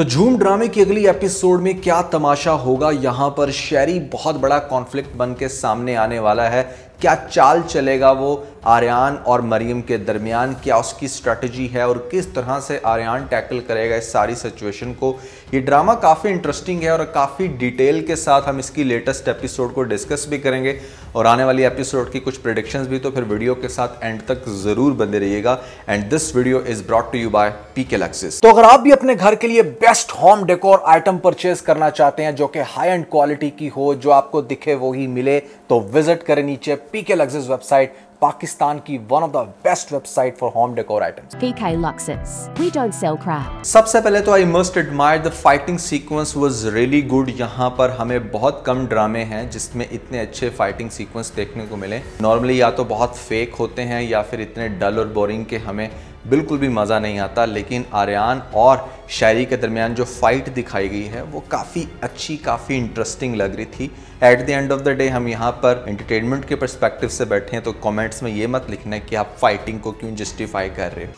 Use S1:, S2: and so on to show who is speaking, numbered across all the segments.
S1: तो झूम ड्रामे की अगली एपिसोड में क्या तमाशा होगा? यहाँ पर शैरी बहुत बड़ा कॉन्फ्लिक्ट बन के सामने आने वाला है। क्या चाल चलेगा वो? आर्यान और मरियम के दरमियान क्या उसकी स्ट्रैटेजी है और किस तरह से आर्यान टैकल करेगा इस सारी सिचुएशन को? ये ड्रामा काफ़ी इंटरेस्टिंग है और काफ़ी डिटेल के साथ हम इसकी लेटेस्ट एपिसोड को डिस्कस भी करेंगे। और आने वाली एपिसोड की कुछ प्रिडिक्शंस भी तो फिर वीडियो के साथ एंड तक ज़रूर बने रहिएगा। And this video is brought to you by PK Luxus
S2: तो अगर आप भी अपने घर के लिए best home decor item purchase करना चाहते हैं, जो कि हाई एंड क्वालिटी की हो, जो आपको दिखे वो मिले तो विज़िट करें नीचे पीके लक्सिस वेबसाइट पाकिस्तान की one of the best website for home decor items
S3: PK Luxus. We don't sell crap.
S1: सबसे पहले तो I must admire the fighting sequence was really good यहाँ पर हमें बहुत कम ड्रामे हैं जिसमें इतने अच्छे फाइटिंग सीक्वेंस देखने को मिले नॉर्मली या तो बहुत फेक होते हैं या फिर इतने डल और बोरिंग के हमें बिल्कुल भी मज़ा नहीं आता लेकिन आर्यान और शायरी के दरमियान जो फ़ाइट दिखाई गई है, वो काफ़ी अच्छी, काफ़ी इंटरेस्टिंग लग रही थी। At the end of the day हम यहाँ पर एंटरटेनमेंट के परस्पेक्टिव से बैठे हैं तो कमेंट्स में ये मत लिखना कि आप फाइटिंग को क्यों जस्टिफाई कर रहे हो।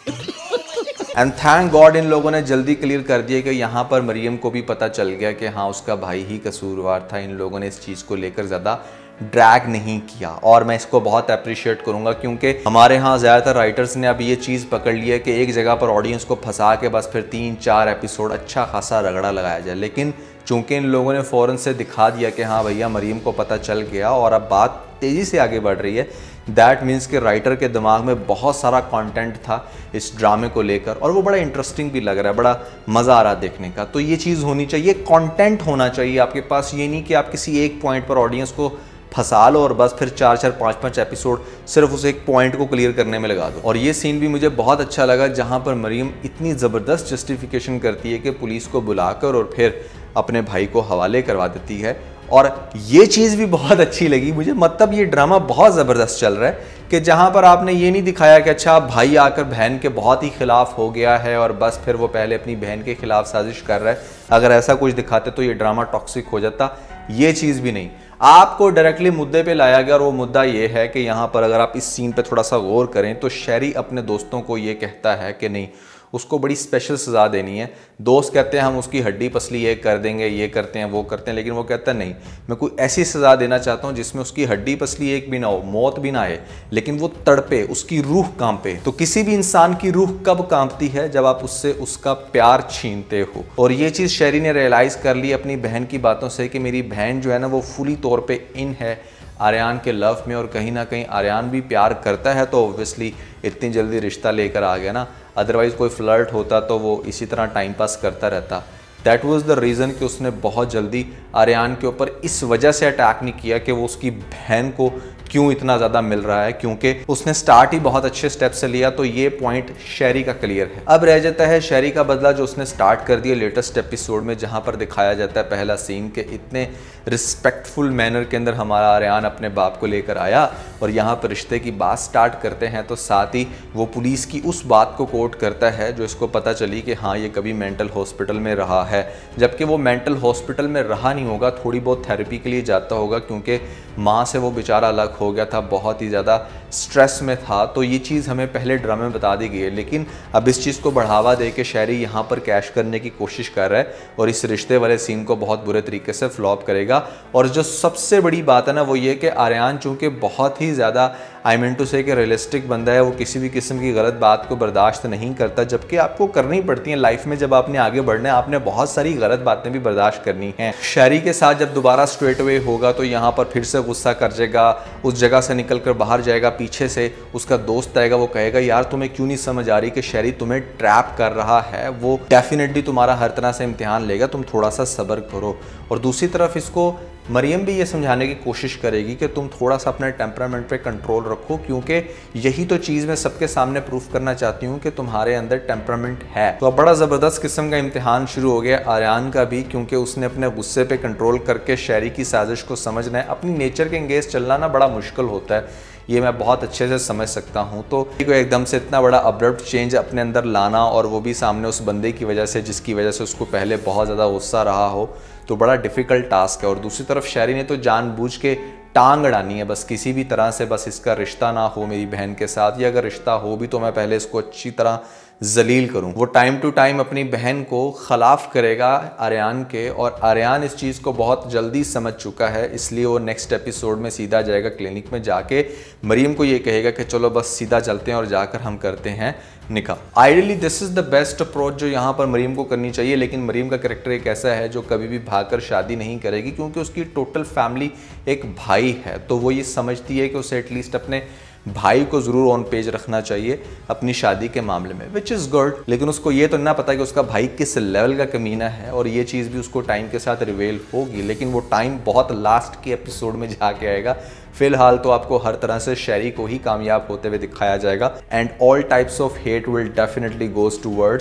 S1: एंड थैंक गॉड इन लोगों ने जल्दी क्लियर कर दिया कि यहाँ पर मरियम को भी पता चल गया कि हाँ उसका भाई ही कसूरवार था। इन लोगों ने इस चीज़ को लेकर ज़्यादा ड्रैग नहीं किया। और मैं इसको बहुत अप्रिशिएट करूँगा क्योंकि हमारे यहाँ ज़्यादातर राइटर्स ने अब ये चीज़ पकड़ लिया कि एक जगह पर ऑडियंस को फंसा के बस फिर तीन, चार एपिसोड अच्छा खासा रगड़ा लगाया जाए। लेकिन चूँकि इन लोगों ने फ़ौरन से दिखा दिया कि हाँ भैया, मरीम को पता चल गया और अब बात तेज़ी से आगे बढ़ रही है दैट मीन्स कि राइटर के दिमाग में बहुत सारा कंटेंट था इस ड्रामे को लेकर और वो बड़ा इंटरेस्टिंग भी लग रहा है, बड़ा मज़ा आ रहा है देखने का। तो ये चीज़ होनी चाहिए कंटेंट होना चाहिए आपके पास। ये नहीं कि आप किसी एक पॉइंट पर ऑडियंस को फंसा लो और बस फिर चार चार, पाँच पाँच एपिसोड सिर्फ़ उस एक पॉइंट को क्लियर करने में लगा दो। और ये सीन भी मुझे बहुत अच्छा लगा, जहाँ पर मरीम इतनी ज़बरदस्त जस्टिफिकेशन करती है कि पुलिस को बुलाकर और फिर अपने भाई को हवाले करवा देती है। और ये चीज़ भी बहुत अच्छी लगी मुझे। मतलब ये ड्रामा बहुत ज़बरदस्त चल रहा है कि जहाँ पर आपने ये नहीं दिखाया कि अच्छा भाई आकर बहन के बहुत ही खिलाफ हो गया है और बस फिर वो पहले अपनी बहन के खिलाफ साजिश कर रहा है। अगर ऐसा कुछ दिखाते तो ये ड्रामा टॉक्सिक हो जाता। ये चीज़ भी नहीं। आपको डायरेक्टली मुद्दे पे लाया गया और वो मुद्दा ये है कि यहाँ पर अगर आप इस सीन पे थोड़ा सा गौर करें तो शहरी अपने दोस्तों को ये कहता है कि नहीं उसको बड़ी स्पेशल सज़ा देनी है। दोस्त कहते हैं, हम उसकी हड्डी पसली, ये कर देंगे, ये करते हैं, वो करते हैं, लेकिन वो कहता नहीं, मैं कोई ऐसी सज़ा देना चाहता हूँ जिसमें उसकी हड्डी पसली एक भी ना हो, मौत भी ना आए, लेकिन वो तड़पे, उसकी रूह कांपे। तो किसी भी इंसान की रूह कब कांपती है? जब आप उससे उसका प्यार छीनते हो। और ये चीज़ शहरी ने रियलाइज़ कर ली अपनी बहन की बातों से कि मेरी बहन जो है ना, वो फुली तौर पर इन है आर्यान के लव में, और कहीं ना कहीं आर्यान भी प्यार करता है तो ऑब्वियसली इतनी जल्दी रिश्ता लेकर आ गया ना। अदरवाइज़ कोई फ्लर्ट होता तो वो इसी तरह टाइम पास करता रहता। दैट वॉज़ द रीज़न कि उसने बहुत जल्दी आर्यन के ऊपर इस वजह से अटैक नहीं किया कि वो उसकी बहन को क्यों इतना ज़्यादा मिल रहा है? क्योंकि उसने स्टार्ट ही बहुत अच्छे स्टेप से लिया तो ये पॉइंट शहरी का क्लियर है। अब रह जाता है शहरी का बदला जो उसने स्टार्ट कर दिया लेटेस्ट एपिसोड में, जहाँ पर दिखाया जाता है पहला सीन के इतने रिस्पेक्टफुल मैनर के अंदर हमारा आर्यान अपने बाप को लेकर आया और यहाँ पर रिश्ते की बात स्टार्ट करते हैं तो साथ ही वो पुलिस की उस बात को कोट करता है, जो इसको पता चली कि हाँ ये कभी मेंटल हॉस्पिटल में रहा है। जबकि वो मेंटल हॉस्पिटल में रहा नहीं होगा, थोड़ी बहुत थेरेपी के लिए जाता होगा, क्योंकि माँ से वो बेचारा अलग हो गया था, बहुत ही ज़्यादा स्ट्रेस में था। तो ये चीज़ हमें पहले ड्रामे में बता दी गई है। लेकिन अब इस चीज़ को बढ़ावा दे के शहरी यहाँ पर कैश करने की कोशिश कर रहा है और इस रिश्ते वाले सीन को बहुत बुरे तरीके से फ्लॉप करेगा। और जो सबसे बड़ी बात है ना, वो ये कि आर्यान चूँकि बहुत ही ज़्यादा आई मीन टू से कि रियलिस्टिक बंदा है, वो किसी भी किस्म की गलत बात को बर्दाश्त नहीं करता, जबकि आपको करनी पड़ती है लाइफ में जब आपने आगे बढ़ना है, आपने बहुत सारी गलत बातें भी बर्दाश्त करनी है। शहरी के साथ जब दोबारा स्ट्रेट अवे होगा तो यहाँ पर फिर से गुस्सा कर जाएगा उस जगह से निकल कर बाहर जाएगा, पीछे से उसका दोस्त आएगा, वो कहेगा, यार, तुम्हें क्यों नहीं समझ आ रही कि शहरी तुम्हें ट्रैप कर रहा है? वो डेफिनेटली तुम्हारा हर तरह से इम्तिहान लेगा, तुम थोड़ा सा सब्र करो। और दूसरी तरफ़ इसको मरियम भी ये समझाने की कोशिश करेगी कि तुम थोड़ा सा अपने टेम्परामेंट पे कंट्रोल रखो, क्योंकि यही तो चीज़ मैं सबके सामने प्रूफ करना चाहती हूँ कि तुम्हारे अंदर टेम्परामेंट है। तो अब बड़ा ज़बरदस्त किस्म का इम्तिहान शुरू हो गया आर्यान का भी, क्योंकि उसने अपने गुस्से पर कंट्रोल करके शहरी की साजिश को समझना है। अपनी नेचर के इंगेज चलना ना बड़ा मुश्किल होता है, ये मैं बहुत अच्छे से समझ सकता हूँ। तो एकदम से इतना बड़ा अब्रप्ट चेंज अपने अंदर लाना और वो भी सामने उस बंदे की वजह से, जिसकी वजह से उसको पहले बहुत ज़्यादा गुस्सा रहा हो तो बड़ा डिफ़िकल्ट टास्क है। और दूसरी तरफ़ शहरी ने तो जानबूझ के टांग अड़ानी है। बस किसी भी तरह से बस इसका रिश्ता ना हो मेरी बहन के साथ। या अगर रिश्ता हो भी तो मैं पहले इसको अच्छी तरह जलील करूँ। वो टाइम टू टाइम अपनी बहन को खिलाफ करेगा आर्यान के और आर्यान इस चीज़ को बहुत जल्दी समझ चुका है, इसलिए वो नेक्स्ट एपिसोड में सीधा जाएगा क्लिनिक में जाके। मरीम को ये कहेगा कि चलो बस सीधा चलते हैं और जाकर हम करते हैं निकाह। Ideally this is the best approach जो यहाँ पर मरीम को करनी चाहिए, लेकिन मरीम का करेक्टर एक ऐसा है जो कभी भी भागकर शादी नहीं करेगी, क्योंकि उसकी टोटल फैमिली एक भाई है तो वो ये समझती है कि उसे एटलीस्ट अपने भाई को ज़रूर ऑन पेज रखना चाहिए अपनी शादी के मामले में विच इज़ गुड लेकिन उसको ये तो ना पता कि उसका भाई किस लेवल का कमीना है और ये चीज़ भी उसको टाइम के साथ रिवेल होगी, लेकिन वो टाइम बहुत लास्ट के एपिसोड में जाके आएगा। फ़िलहाल तो आपको हर तरह से शहरी को ही कामयाब होते हुए दिखाया जाएगा and all types of hate will definitely goes to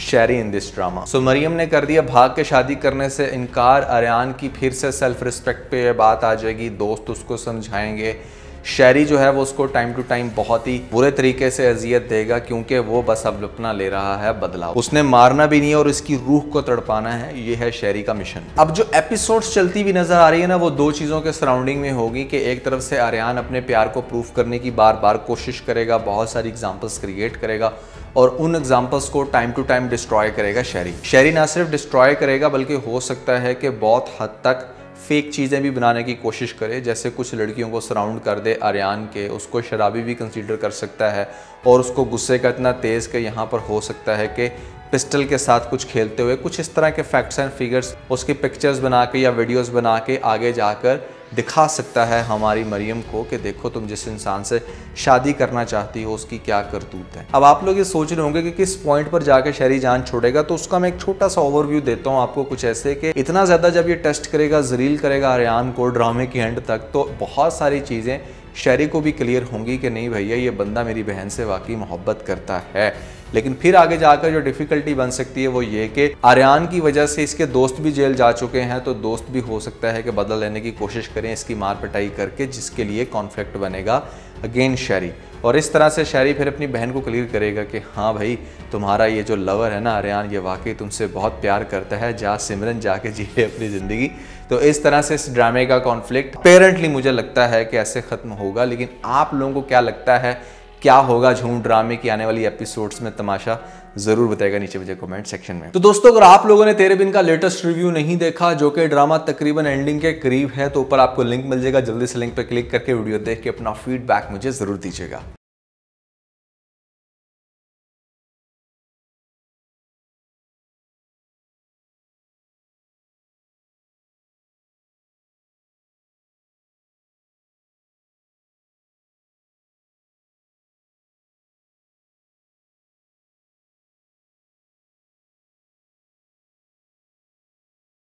S1: Sheri in this drama so Maryam ने कर दिया भाग के शादी करने से इनकार अरियान की फिर से सेल्फ रिस्पेक्ट पे बात आ जाएगी, दोस्त उसको समझाएँगे। शहरी जो है वो उसको टाइम टू टाइम बहुत ही बुरे तरीके से अजियत देगा, क्योंकि वो बस अब अपना ले रहा है बदलाव। उसने मारना भी नहीं है और इसकी रूह को तड़पाना है, ये है शहरी का मिशन अब जो एपिसोड्स चलती हुई नज़र आ रही है ना, वो दो चीज़ों के सराउंडिंग में होगी कि एक तरफ़ से आर्यान अपने प्यार को प्रूफ करने की बार बार कोशिश करेगा, बहुत सारी एग्जाम्पल्स क्रिएट करेगा और उन एग्जाम्पल्स को टाइम टू टाइम डिस्ट्रॉय करेगा शहरी। शहरी ना सिर्फ़ डिस्ट्रॉय करेगा, बल्कि हो सकता है कि बहुत हद तक फेक चीज़ें भी बनाने की कोशिश करे, जैसे कुछ लड़कियों को सराउंड कर दे आर्यान के, उसको शराबी भी कंसीडर कर सकता है और उसको गुस्से का इतना तेज़ कि यहाँ पर हो सकता है कि पिस्टल के साथ कुछ खेलते हुए कुछ इस तरह के फैक्ट्स एंड फिगर्स उसके पिक्चर्स बना के या वीडियोस बना के आगे जाकर दिखा सकता है हमारी मरियम को कि देखो तुम जिस इंसान से शादी करना चाहती हो, उसकी क्या करतूत है। अब आप लोग ये सोच रहे होंगे कि किस पॉइंट पर जाकर शहरी जान छोड़ेगा तो उसका मैं एक छोटा सा ओवरव्यू देता हूँ आपको कुछ ऐसे कि इतना ज़्यादा जब ये टेस्ट करेगा जरील करेगा आर्यान को ड्रामे की एंड तक तो बहुत सारी चीज़ें शहरी को भी क्लियर होंगी कि नहीं भैया, ये बंदा मेरी बहन से वाकई मोहब्बत करता है। लेकिन फिर आगे जाकर जो डिफिकल्टी बन सकती है वो ये कि आर्यान की वजह से इसके दोस्त भी जेल जा चुके हैं तो दोस्त भी हो सकता है कि बदल लेने की कोशिश करें इसकी मार पिटाई करके, जिसके लिए कॉन्फ्लिक्ट बनेगा। अगेन शहरी और इस तरह से शहरी फिर अपनी बहन को क्लियर करेगा कि हाँ भाई, तुम्हारा ये जो लवर है ना आर्यान, ये वाकई तुमसे बहुत प्यार करता है, जा सिमरन जाके जी अपनी ज़िंदगी। तो इस तरह से इस ड्रामे का कॉन्फ्लिक्ट पेरेंटली मुझे लगता है कि ऐसे ख़त्म होगा, लेकिन आप लोगों को क्या लगता है क्या होगा झूम ड्रामे की आने वाली एपिसोड्स में तमाशा ज़रूर बताएगा नीचे मुझे कमेंट सेक्शन में। तो दोस्तों, अगर आप लोगों ने तेरे बिन का लेटेस्ट रिव्यू नहीं देखा, जो कि ड्रामा तकरीबन एंडिंग के करीब है तो ऊपर आपको लिंक मिल जाएगा। जल्दी से लिंक पर क्लिक करके वीडियो देख के अपना फीडबैक मुझे ज़रूर दीजिएगा।